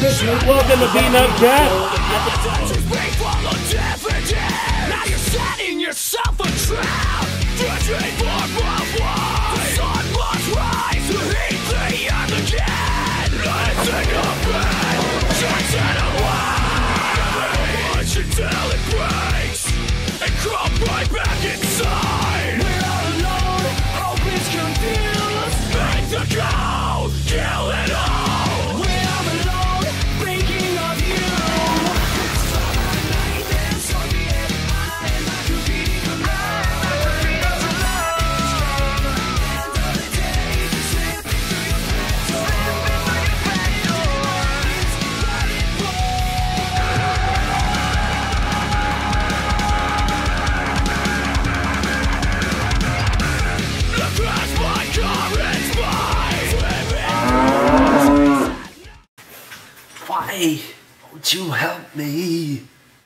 Welcome to Beat Up Jack. Why won't you help me?